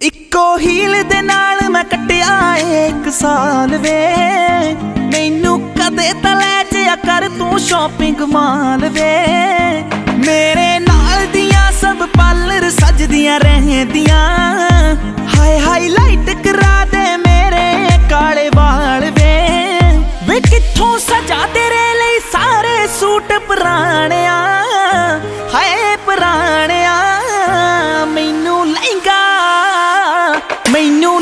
ਇੱਕੋ ਹੀਲ ਦੇ ਨਾਲ ਮੈਂ ਕੱਟਿਆ ਏ ਇੱਕ ਸਾਲ ਵੇ। ਮੈਨੂੰ ਕਦੇ ਤਾਂ ਲੈ ਜਿਆ ਕਰ ਤੂੰ ਸ਼ਾਪਿੰਗ ਮਾਲ ਵੇ। ਮੇਰੇ ਨਾਲ ਦੀਆਂ ਸਭ ਪਾਲਰ ਸਜਦੀਆਂ ਰਹਿੰਦੀਆਂ। ਪੁਰਾਣਿਆ ਹਾਏ ਪੁਰਾਣਿਆ ਮੈਨੂੰ ਲਹਿੰਗਾ ਮੈਨੂੰ